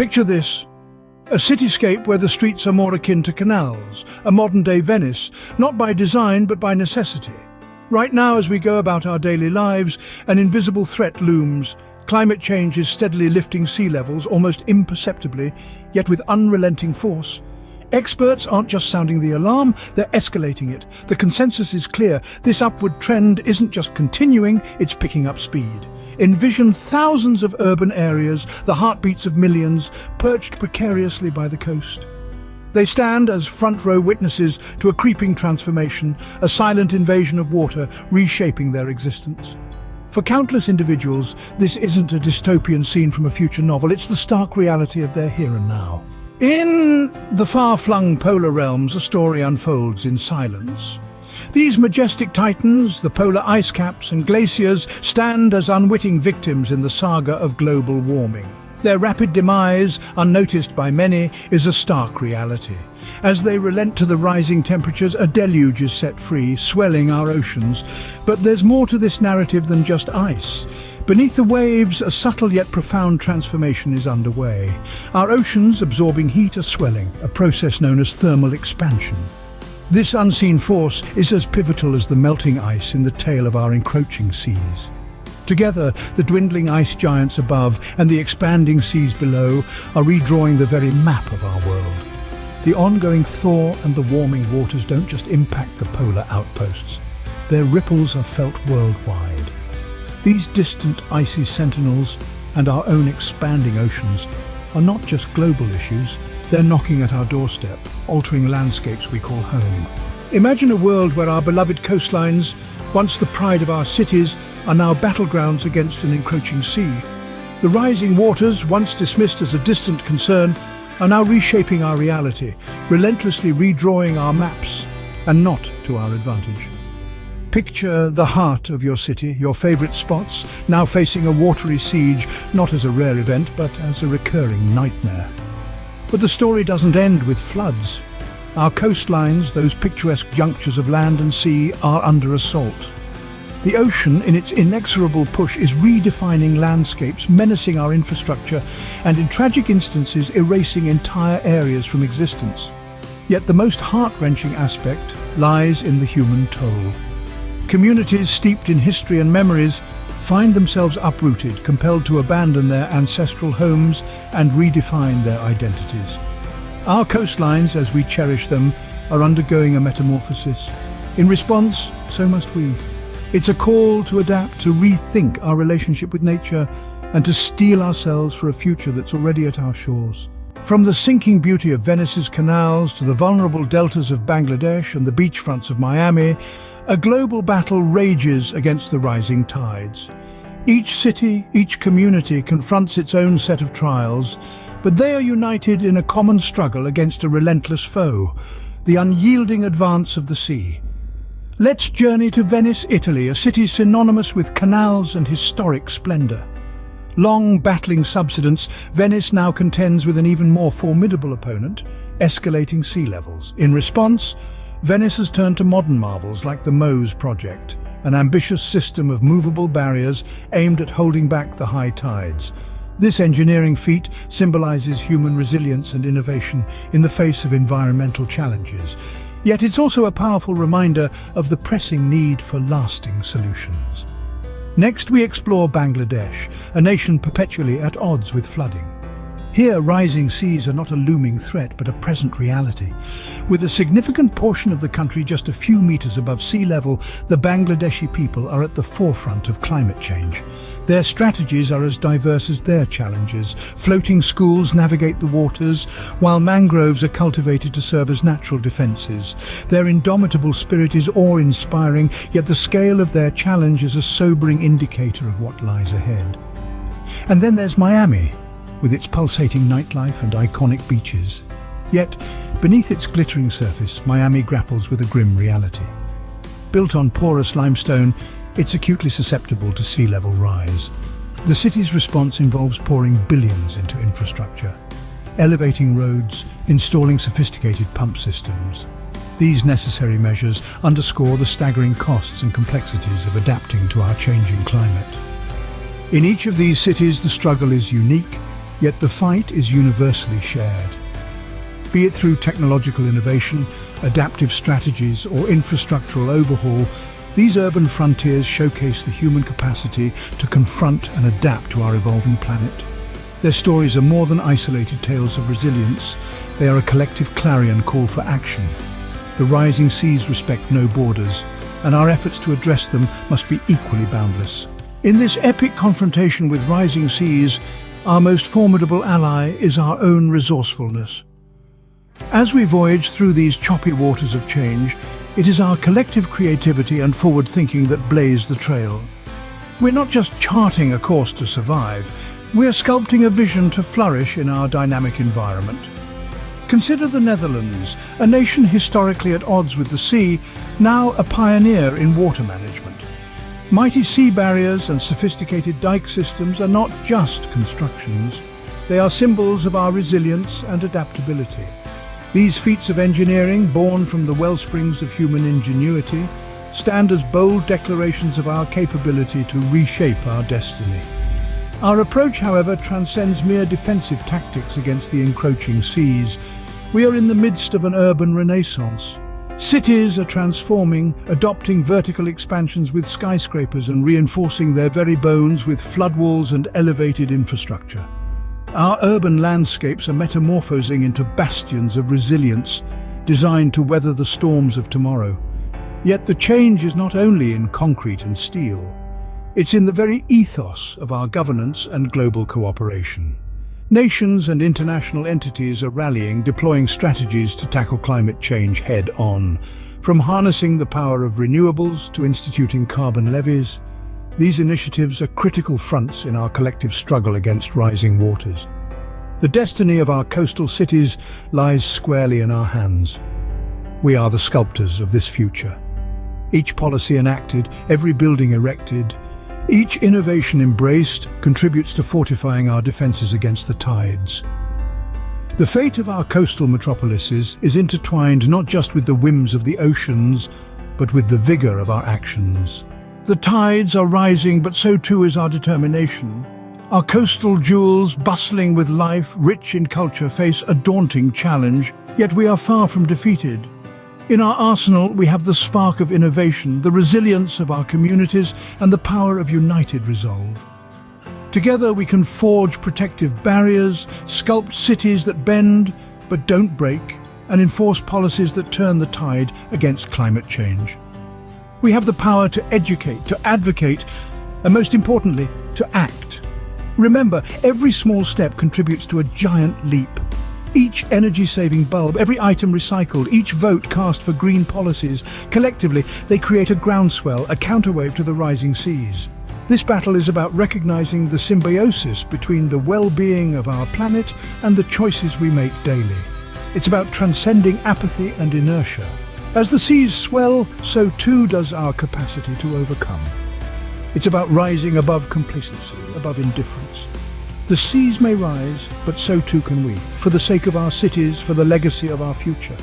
Picture this. A cityscape where the streets are more akin to canals, a modern-day Venice, not by design but by necessity. Right now, as we go about our daily lives, an invisible threat looms. Climate change is steadily lifting sea levels, almost imperceptibly, yet with unrelenting force. Experts aren't just sounding the alarm, they're escalating it. The consensus is clear. This upward trend isn't just continuing, it's picking up speed. Envision thousands of urban areas, the heartbeats of millions, perched precariously by the coast. They stand as front-row witnesses to a creeping transformation, a silent invasion of water reshaping their existence. For countless individuals, this isn't a dystopian scene from a future novel, it's the stark reality of their here and now. In the far-flung polar realms, a story unfolds in silence. These majestic titans, the polar ice caps and glaciers, stand as unwitting victims in the saga of global warming. Their rapid demise, unnoticed by many, is a stark reality. As they relent to the rising temperatures, a deluge is set free, swelling our oceans. But there's more to this narrative than just ice. Beneath the waves, a subtle yet profound transformation is underway. Our oceans, absorbing heat, are swelling, a process known as thermal expansion. This unseen force is as pivotal as the melting ice in the tale of our encroaching seas. Together, the dwindling ice giants above and the expanding seas below are redrawing the very map of our world. The ongoing thaw and the warming waters don't just impact the polar outposts. Their ripples are felt worldwide. These distant icy sentinels and our own expanding oceans are not just global issues, they're knocking at our doorstep, altering landscapes we call home. Imagine a world where our beloved coastlines, once the pride of our cities, are now battlegrounds against an encroaching sea. The rising waters, once dismissed as a distant concern, are now reshaping our reality, relentlessly redrawing our maps, and not to our advantage. Picture the heart of your city, your favourite spots, now facing a watery siege, not as a rare event, but as a recurring nightmare. But the story doesn't end with floods. Our coastlines, those picturesque junctures of land and sea, are under assault. The ocean, in its inexorable push, is redefining landscapes, menacing our infrastructure, and in tragic instances erasing entire areas from existence. Yet the most heart-wrenching aspect lies in the human toll. Communities steeped in history and memories find themselves uprooted, compelled to abandon their ancestral homes and redefine their identities. Our coastlines, as we cherish them, are undergoing a metamorphosis. In response, so must we. It's a call to adapt, to rethink our relationship with nature, and to steel ourselves for a future that's already at our shores. From the sinking beauty of Venice's canals to the vulnerable deltas of Bangladesh and the beachfronts of Miami, a global battle rages against the rising tides. Each city, each community confronts its own set of trials, but they are united in a common struggle against a relentless foe, the unyielding advance of the sea. Let's journey to Venice, Italy, a city synonymous with canals and historic splendour. Long battling subsidence, Venice now contends with an even more formidable opponent, escalating sea levels. In response, Venice has turned to modern marvels like the MOSE project, an ambitious system of movable barriers aimed at holding back the high tides. This engineering feat symbolizes human resilience and innovation in the face of environmental challenges. Yet it's also a powerful reminder of the pressing need for lasting solutions. Next we explore Bangladesh, a nation perpetually at odds with flooding. Here, rising seas are not a looming threat, but a present reality. With a significant portion of the country just a few meters above sea level, the Bangladeshi people are at the forefront of climate change. Their strategies are as diverse as their challenges. Floating schools navigate the waters, while mangroves are cultivated to serve as natural defences. Their indomitable spirit is awe-inspiring, yet the scale of their challenge is a sobering indicator of what lies ahead. And then there's Miami, with its pulsating nightlife and iconic beaches. Yet, beneath its glittering surface, Miami grapples with a grim reality. Built on porous limestone, it's acutely susceptible to sea level rise. The city's response involves pouring billions into infrastructure, elevating roads, installing sophisticated pump systems. These necessary measures underscore the staggering costs and complexities of adapting to our changing climate. In each of these cities, the struggle is unique, yet the fight is universally shared. Be it through technological innovation, adaptive strategies or infrastructural overhaul, these urban frontiers showcase the human capacity to confront and adapt to our evolving planet. Their stories are more than isolated tales of resilience, they are a collective clarion call for action. The rising seas respect no borders, and our efforts to address them must be equally boundless. In this epic confrontation with rising seas, our most formidable ally is our own resourcefulness. As we voyage through these choppy waters of change, it is our collective creativity and forward thinking that blaze the trail. We're not just charting a course to survive, we're sculpting a vision to flourish in our dynamic environment. Consider the Netherlands, a nation historically at odds with the sea, now a pioneer in water management. Mighty sea barriers and sophisticated dike systems are not just constructions. They are symbols of our resilience and adaptability. These feats of engineering, born from the well springs of human ingenuity, stand as bold declarations of our capability to reshape our destiny. Our approach, however, transcends mere defensive tactics against the encroaching seas we are in the midst of an urban renaissance. Cities are transforming, adopting vertical expansions with skyscrapers and reinforcing their very bones with floodwalls and elevated infrastructure. Our urban landscapes are metamorphosing into bastions of resilience, designed to weather the storms of tomorrow. Yet the change is not only in concrete and steel. It's in the very ethos of our governance and global cooperation. Nations and international entities are rallying, deploying strategies to tackle climate change head-on. From harnessing the power of renewables to instituting carbon levies, these initiatives are critical fronts in our collective struggle against rising waters. The destiny of our coastal cities lies squarely in our hands. We are the sculptors of this future. Each policy enacted, every building erected, each innovation embraced contributes to fortifying our defences against the tides. The fate of our coastal metropolises is intertwined not just with the whims of the oceans, but with the vigour of our actions. The tides are rising, but so too is our determination. Our coastal jewels, bustling with life, rich in culture, face a daunting challenge, yet we are far from defeated. In our arsenal, we have the spark of innovation, the resilience of our communities, and the power of united resolve. Together we can forge protective barriers, sculpt cities that bend but don't break, and enforce policies that turn the tide against climate change. We have the power to educate, to advocate, and most importantly, to act. Remember, every small step contributes to a giant leap. Each energy-saving bulb, every item recycled, each vote cast for green policies, collectively they create a groundswell, a counterwave to the rising seas. This battle is about recognizing the symbiosis between the well-being of our planet and the choices we make daily. It's about transcending apathy and inertia. As the seas swell, so too does our capacity to overcome. It's about rising above complacency, above indifference. The seas may rise, but so too can we, for the sake of our cities, for the legacy of our future.